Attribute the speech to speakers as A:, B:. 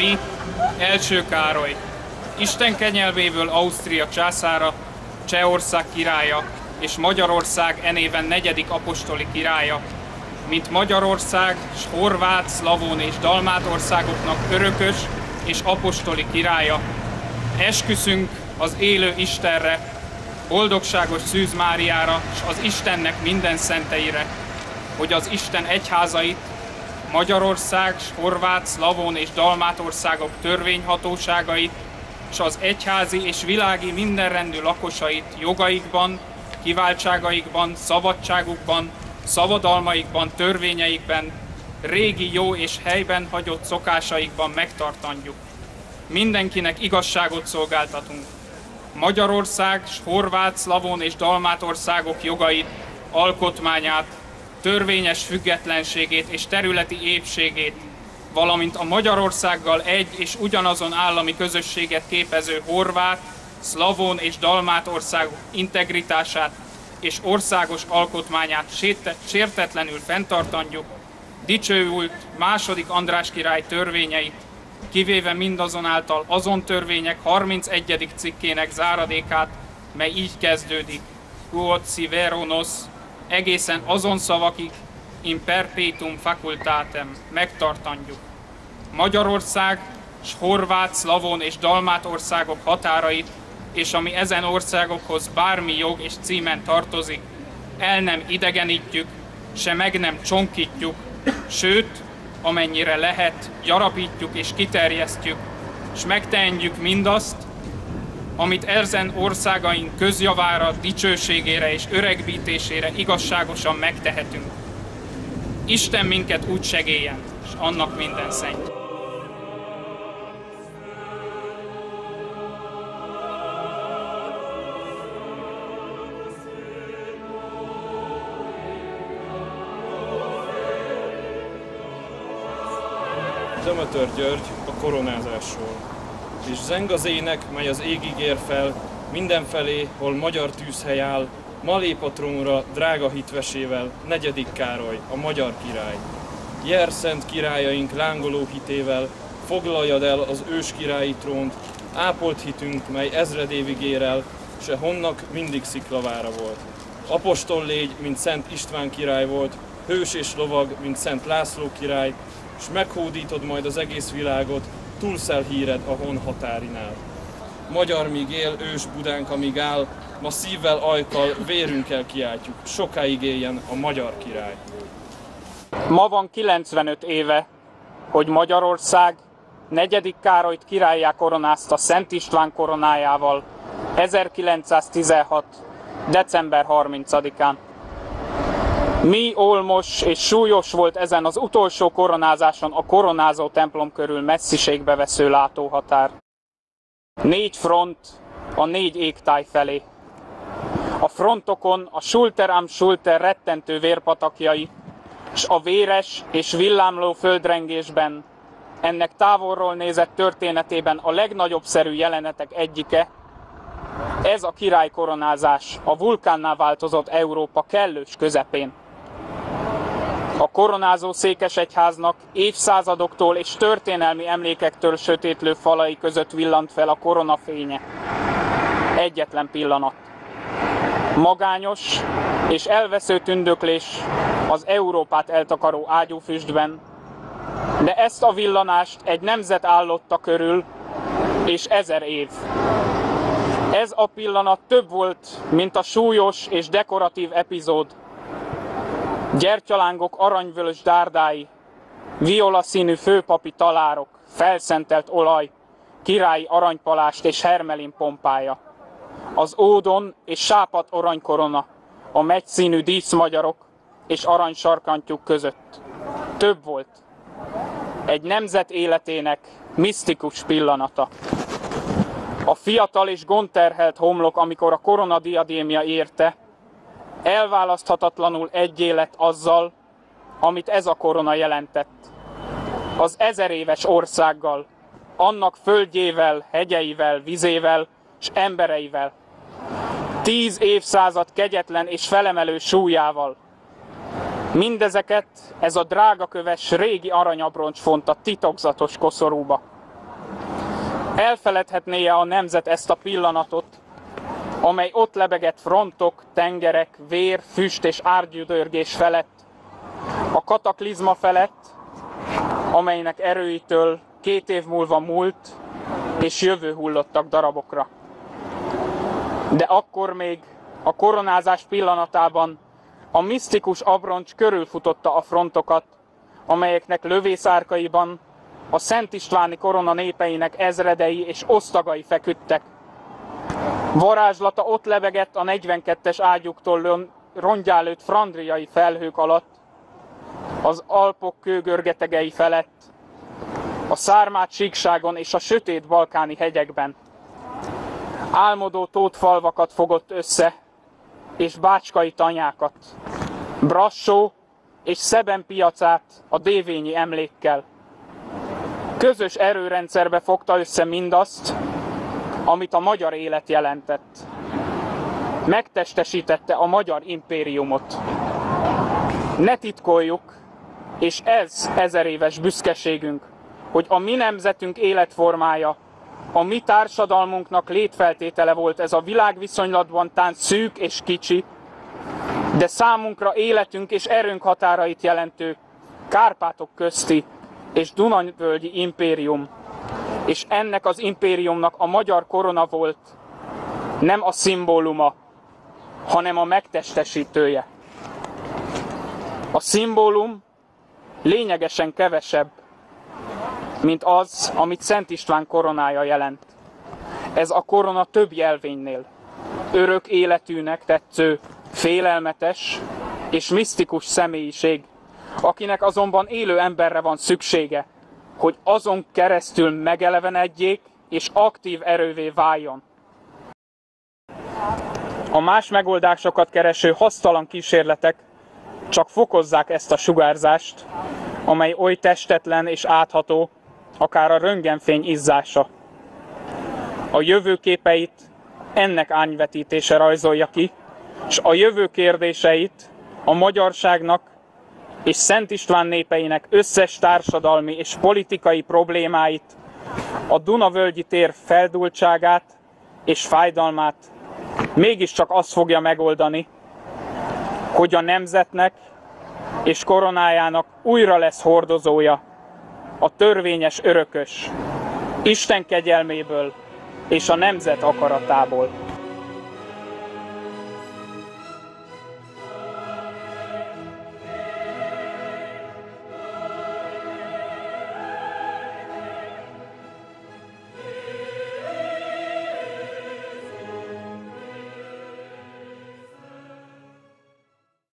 A: Mi, első Károly, Isten kenyelvéből Ausztria császára, Csehország királya és Magyarország enéven negyedik apostoli királya, mint Magyarország, s Horvát, Szlavón és Dalmát országoknak örökös és apostoli királya. Esküszünk az élő Istenre, boldogságos Szűz Máriára és az Istennek minden szenteire, hogy az Isten egyházait, Magyarország, Horvát, Szlavón és Dalmát országok törvényhatóságait, és az egyházi és világi mindenrendű lakosait jogaikban, kiváltságaikban, szabadságukban, szabadalmaikban, törvényeikben, régi jó és helyben hagyott szokásaikban megtartandjuk. Mindenkinek igazságot szolgáltatunk. Magyarország, Horvát, Szlavón és Dalmát országok jogait, alkotmányát, törvényes függetlenségét és területi épségét, valamint a Magyarországgal egy és ugyanazon állami közösséget képező horvát, szlavón és dalmát országok integritását és országos alkotmányát sértetlenül fenntartandjuk, dicsőült második András király törvényeit, kivéve mindazonáltal azon törvények 31. cikkének záradékát, mely így kezdődik. Quod si vero nos, egészen azon szavakig, in perpetuum facultatem, megtartandjuk. Magyarország, s Horvát, Szlavon és Dalmát országok határait, és ami ezen országokhoz bármi jog és címen tartozik, el nem idegenítjük, se meg nem csonkítjuk, sőt, amennyire lehet, gyarapítjuk és kiterjesztjük, és megteendjük mindazt, amit ezen országaink közjavára, dicsőségére és öregbítésére igazságosan megtehetünk. Isten minket úgy segélyen, és annak minden szent.
B: Dömötör György a koronázásról. És zeng az ének, mely az égig ér fel, mindenfelé, hol magyar tűzhely áll, ma lép a trónra drága hitvesével, negyedik Károly, a magyar király. Jer szent királyaink lángoló hitével, foglaljad el az ős királyi trónt, ápolt hitünk, mely ezred évig ér el, se honnak mindig sziklavára volt. Apostol légy, mint Szent István király volt, hős és lovag, mint Szent László király, és meghódítod majd az egész világot, túlszel híred a hon határinál. Magyar míg él, ős Budánk, amíg áll, ma szívvel, ajkal, vérünkkel kiáltjuk, sokáig éljen a magyar király.
A: Ma van 95 éve, hogy Magyarország negyedik Károlyt királyá koronázta Szent István koronájával 1916. december 30-án. Mi olmos és súlyos volt ezen az utolsó koronázáson a koronázó templom körül messziségbe vesző látóhatár. Négy front a négy égtáj felé. A frontokon a Schulter am Schulter rettentő vérpatakjai, s a véres és villámló földrengésben, ennek távolról nézett történetében a legnagyobb szerű jelenetek egyike, ez a király koronázás a vulkánná változott Európa kellős közepén. A koronázó székesegyháznak évszázadoktól és történelmi emlékektől sötétlő falai között villant fel a koronafénye. Egyetlen pillanat. Magányos és elvesző tündöklés az Európát eltakaró ágyúfüstben, de ezt a villanást egy nemzet állotta körül, és ezer év. Ez a pillanat több volt, mint a súlyos és dekoratív epizód, Gyertyalángok aranyvölös dárdái, viola színű főpapi talárok, felszentelt olaj, királyi aranypalást és hermelin pompája. Az ódon és sápat aranykorona, a megyszínű díszmagyarok és aranysarkantjuk között. Több volt. Egy nemzet életének misztikus pillanata. A fiatal és gondterhelt homlok, amikor a koronadiadémia érte, elválaszthatatlanul egy élet azzal, amit ez a korona jelentett. Az ezer éves országgal, annak földjével, hegyeivel, vizével és embereivel. Tíz évszázad kegyetlen és felemelő súlyával. Mindezeket ez a drága köves régi aranyabroncs font a titokzatos koszorúba. Elfeledhetné-e a nemzet ezt a pillanatot, amely ott lebegett frontok, tengerek, vér, füst és árgyudörgés felett, a kataklizma felett, amelynek erőitől két év múlva múlt és jövő hullottak darabokra. De akkor még a koronázás pillanatában a misztikus abroncs körülfutotta a frontokat, amelyeknek lövészárkaiban a Szent Istváni korona népeinek ezredei és osztagai feküdtek. Varázslata ott lebegett a 42-es ágyuktól rongyálőtt frandriai felhők alatt, az Alpok kőgörgetegei felett, a Szármát síkságon és a sötét balkáni hegyekben. Álmodó tótfalvakat fogott össze, és bácskai tanyákat. Brassó és Szeben piacát a dévényi emlékkel. Közös erőrendszerbe fogta össze mindazt, amit a magyar élet jelentett. Megtestesítette a magyar impériumot. Ne titkoljuk, és ez ezer éves büszkeségünk, hogy a mi nemzetünk életformája, a mi társadalmunknak létfeltétele volt ez a világviszonylatban tán szűk és kicsi, de számunkra életünk és erőnk határait jelentő Kárpátok közti és Dunavölgyi impérium, és ennek az impériumnak a magyar korona volt nem a szimbóluma, hanem a megtestesítője. A szimbólum lényegesen kevesebb, mint az, amit Szent István koronája jelent. Ez a korona több jelvénynél. Örök életűnek tetsző, félelmetes és misztikus személyiség, akinek azonban élő emberre van szüksége, hogy azon keresztül megelevenedjék és aktív erővé váljon. A más megoldásokat kereső hasztalan kísérletek csak fokozzák ezt a sugárzást, amely oly testetlen és átható, akár a röntgenfény izzása. A jövőképeit ennek ányvetítése rajzolja ki, és a jövő kérdéseit a magyarságnak és Szent István népeinek összes társadalmi és politikai problémáit, a Dunavölgyi tér feldultságát és fájdalmát mégiscsak azt fogja megoldani, hogy a nemzetnek és koronájának újra lesz hordozója, a törvényes örökös, Isten kegyelméből és a nemzet akaratából.